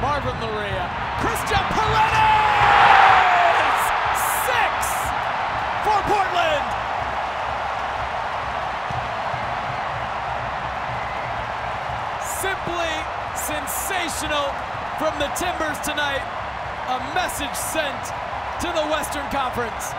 Marvin Loría, Cristhian Paredes! Six for Portland! Simply sensational from the Timbers tonight. A message sent to the Western Conference.